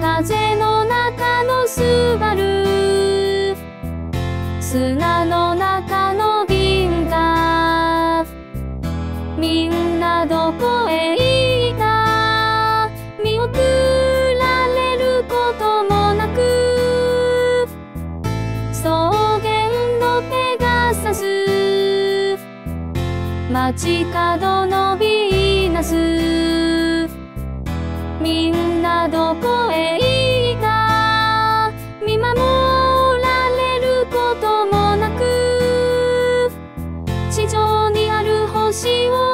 風の中のスバル？砂の中の銀河みんなどこへ行った？見送られることもなく。草原のペガサス。街角のヴィーナス。みんなどこへ私を